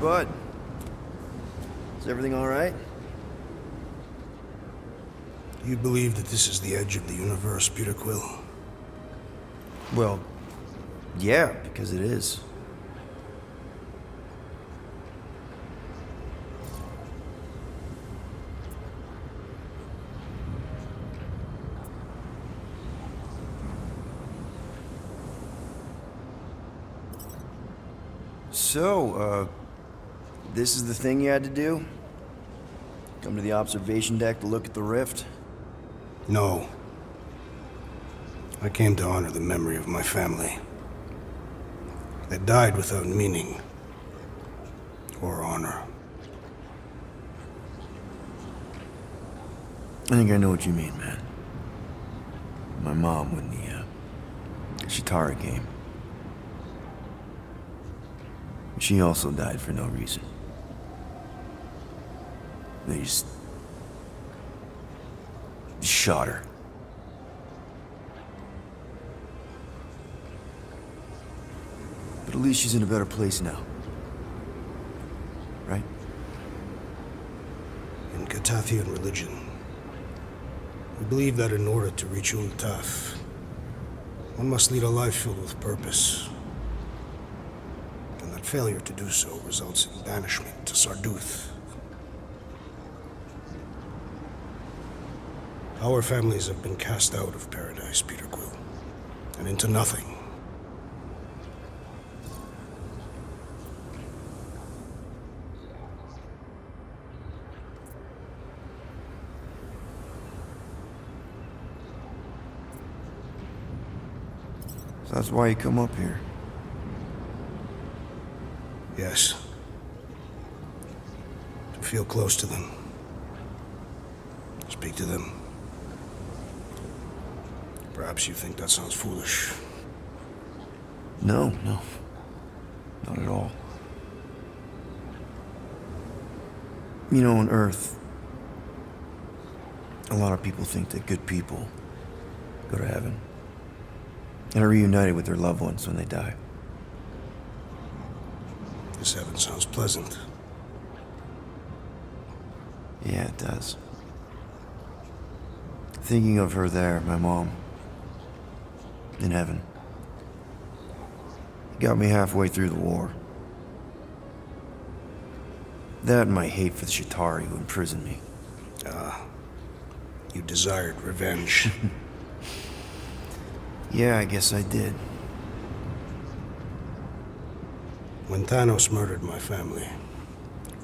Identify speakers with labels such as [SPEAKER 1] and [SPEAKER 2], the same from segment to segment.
[SPEAKER 1] Bud. Is everything alright?
[SPEAKER 2] You believe that this is the edge of the universe, Peter Quill?
[SPEAKER 1] Well, yeah, because it is. So, uh, this is the thing you had to do? Come to the observation deck to look at the rift?
[SPEAKER 2] No. I came to honor the memory of my family. They died without meaning or honor.
[SPEAKER 1] I think I know what you mean, man. My mom when the, uh, Chitauri game. She also died for no reason. They just... shot her. But at least she's in a better place now. Right?
[SPEAKER 2] In Catathian religion, we believe that in order to reach Untaf, one must lead a life filled with purpose. And that failure to do so results in banishment to Sarduth. Our families have been cast out of paradise, Peter Quill, and into nothing.
[SPEAKER 1] So that's why you come up here.
[SPEAKER 2] Yes. To feel close to them. Speak to them. Perhaps you think that sounds foolish.
[SPEAKER 1] No, no. Not at all. You know, on Earth, a lot of people think that good people go to heaven and are reunited with their loved ones when they die.
[SPEAKER 2] This heaven sounds pleasant.
[SPEAKER 1] Yeah, it does. Thinking of her there, my mom, in heaven, He got me halfway through the war. That and my hate for the Chitauri who imprisoned me.
[SPEAKER 2] Ah. You desired revenge.
[SPEAKER 1] Yeah, I guess I did.
[SPEAKER 2] when Thanos murdered my family,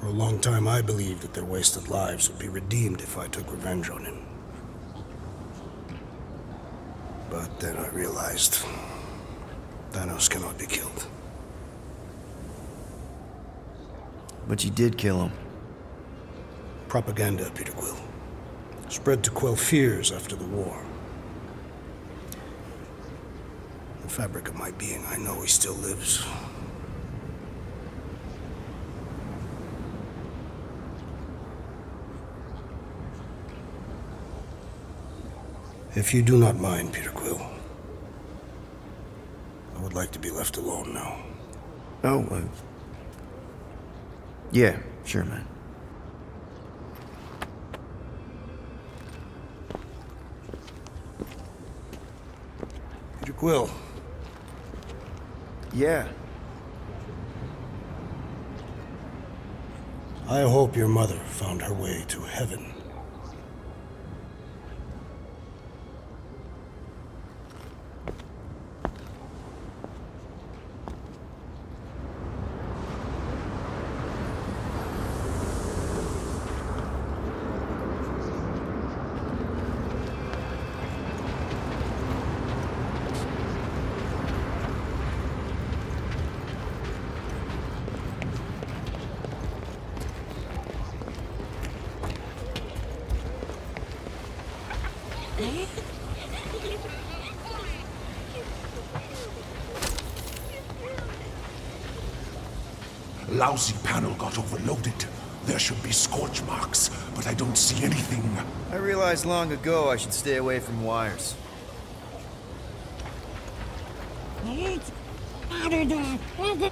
[SPEAKER 2] for a long time I believed that their wasted lives would be redeemed if I took revenge on him. But then I realized Thanos cannot be killed.
[SPEAKER 1] But you did kill him.
[SPEAKER 2] Propaganda, Peter Quill. Spread to quell fears after the war. The fabric of my being, I know he still lives. If you do not mind, Peter Quill, I would like to be left alone now.
[SPEAKER 1] Oh, uh, yeah, sure, man.
[SPEAKER 2] Peter Quill,
[SPEAKER 1] Yeah.
[SPEAKER 2] I hope your mother found her way to heaven.
[SPEAKER 3] Lousy panel got overloaded. There should be scorch marks, but I don't see anything.
[SPEAKER 1] I realized long ago I should stay away from wires.
[SPEAKER 4] It's out of there.